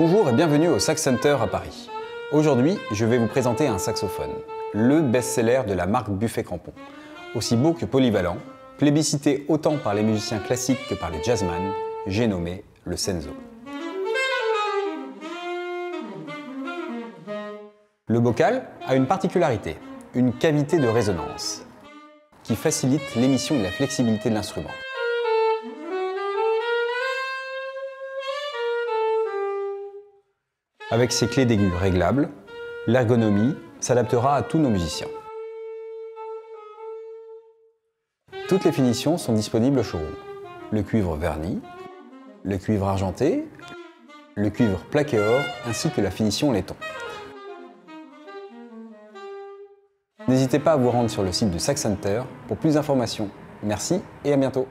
Bonjour et bienvenue au Sax Center à Paris. Aujourd'hui, je vais vous présenter un saxophone, le best-seller de la marque Buffet Crampon. Aussi beau que polyvalent, plébiscité autant par les musiciens classiques que par les jazzman, j'ai nommé le Senzo. Le bocal a une particularité, une cavité de résonance, qui facilite l'émission et la flexibilité de l'instrument. Avec ses clés d'aigu réglables, l'ergonomie s'adaptera à tous nos musiciens. Toutes les finitions sont disponibles au showroom. Le cuivre verni, le cuivre argenté, le cuivre plaqué or, ainsi que la finition laiton. N'hésitez pas à vous rendre sur le site du Sax Center pour plus d'informations. Merci et à bientôt.